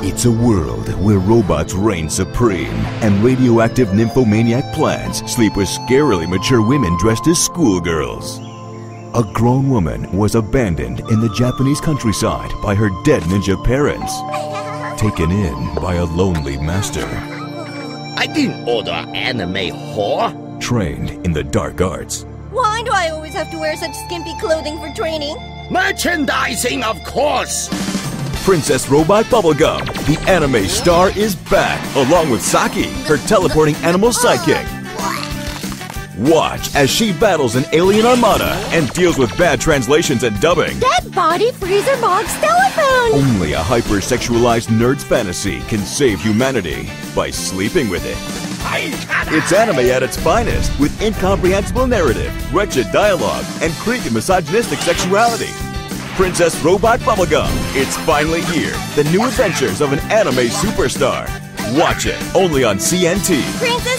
It's a world where robots reign supreme and radioactive nymphomaniac plants sleep with scarily mature women dressed as schoolgirls. A grown woman was abandoned in the Japanese countryside by her dead ninja parents, taken in by a lonely master, I didn't order anime whore. trained in the dark arts. Why do I always have to wear such skimpy clothing for training? Merchandising, of course. Princess Robot Bubblegum, the anime star, is back, along with Saki, her teleporting animal sidekick. Watch as she battles an alien armada and deals with bad translations and dubbing. Dead body freezer box telephone! Only a hypersexualized nerd's fantasy can save humanity by sleeping with it. It's anime at its finest, with incomprehensible narrative, wretched dialogue, and creepy misogynistic sexuality. Princess Robot Bubblegum. It's finally here. The new adventures of an anime superstar. Watch it only on CNT. Princess